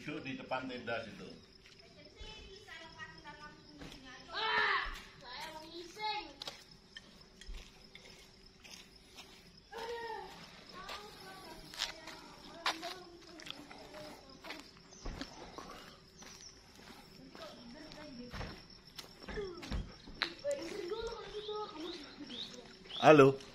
Duduk di depan tenda situ. Halo.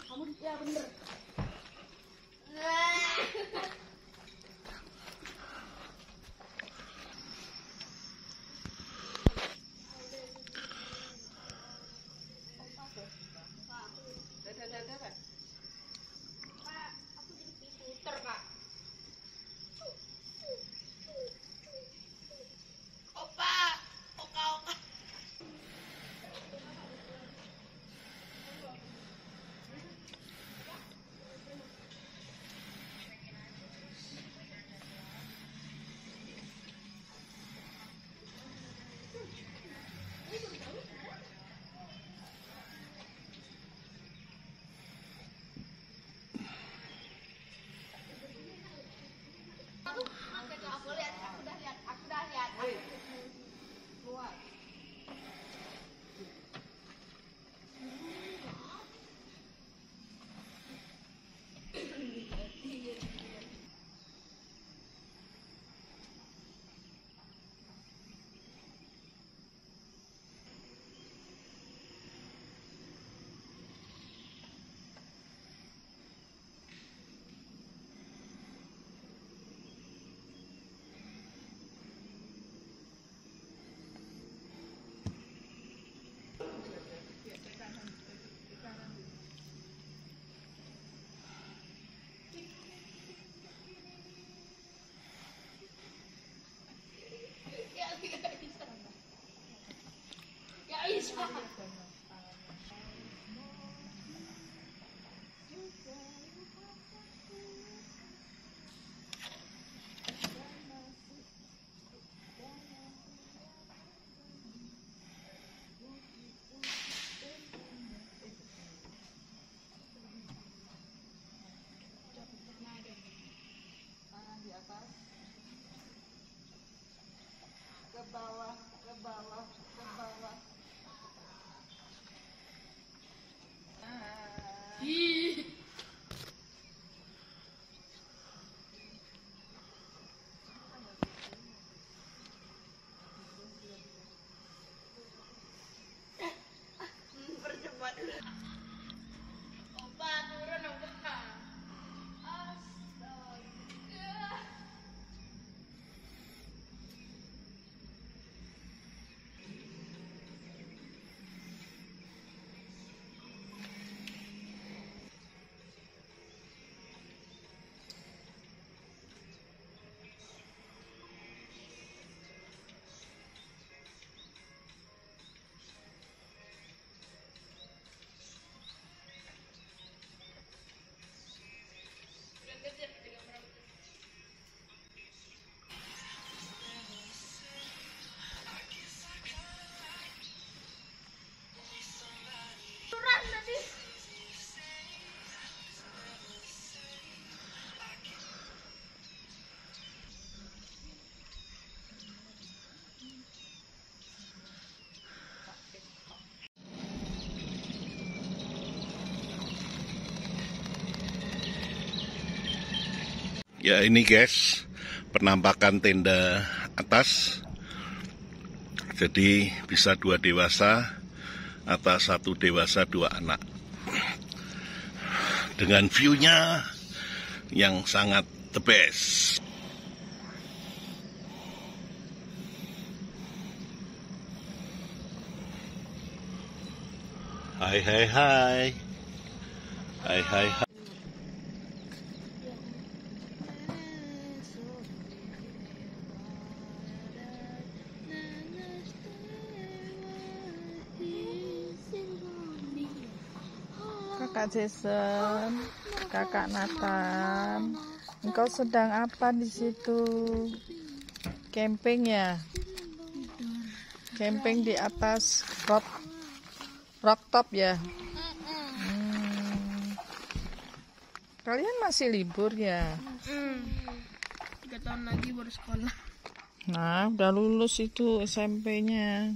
Thank you. Good Ya ini guys penampakan tenda atas. Jadi bisa dua dewasa atau satu dewasa dua anak. Dengan view-nya yang sangat the best. Hai hai hai. Hai hai hai. Kakak Jason kakak Nathan. Engkau sedang apa di situ? Camping ya? Camping di atas rock rooftop ya? Hmm. kalian masih libur ya? Tiga tahun lagi baru sekolah. nah udah lulus itu SMP-nya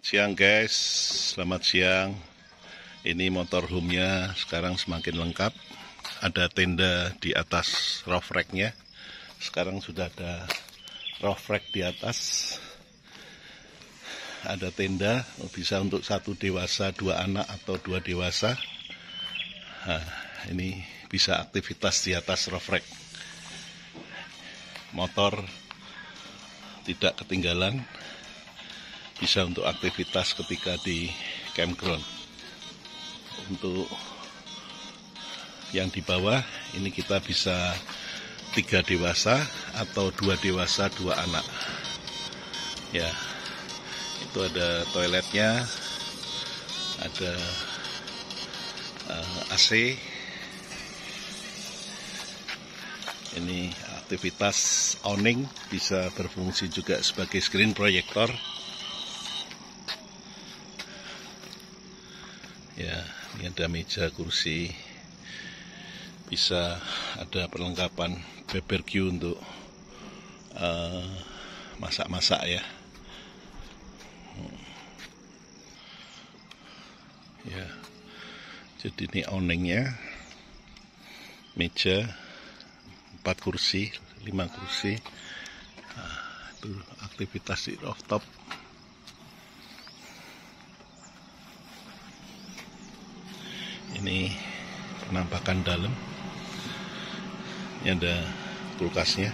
Siang guys, selamat siang. Ini motorhome-nya sekarang semakin lengkap. Ada tenda di atas roof rack-nya. Sekarang sudah ada roof rack di atas. Ada tenda, bisa untuk satu dewasa, dua anak atau dua dewasa. Nah, ini bisa aktivitas di atas roof rack. Motor tidak ketinggalan bisa untuk aktivitas ketika di campground. Untuk yang di bawah ini kita bisa tiga dewasa atau dua dewasa dua anak. Ya, itu ada toiletnya, ada eh, AC. Ini aktivitas awning bisa berfungsi juga sebagai screen proyektor. Ya, ini ada meja kursi. Bisa ada perlengkapan barbecue untuk eh, masak-masak ya. Hmm. Ya. Jadi ini awningnya. Meja empat kursi, lima kursi. Nah, itu aktivitas di rooftop. Ini penampakan dalam. Ini ada kulkasnya.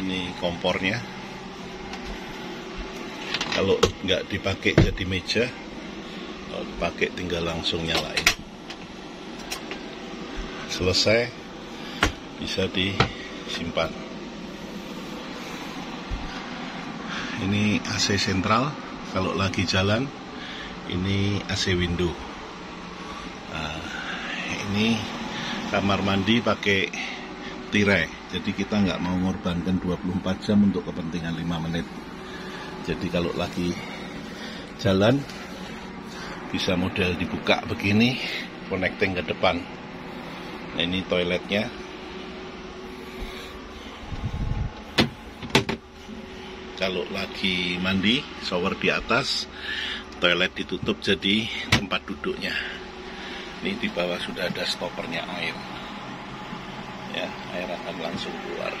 Ini kompornya. Kalau nggak dipakai jadi meja kalau dipakai tinggal langsung nyalain. Selesai bisa disimpan ini AC sentral kalau lagi jalan ini AC window. Nah, ini kamar mandi pakai tirai jadi kita nggak mau mengorbankan 24 jam untuk kepentingan 5 menit. Jadi kalau lagi jalan bisa model dibuka begini connecting ke depan. Nah ini toiletnya kalau lagi mandi shower di atas toilet ditutup jadi tempat duduknya. Ini di bawah sudah ada stoppernya air. Ya air akan langsung keluar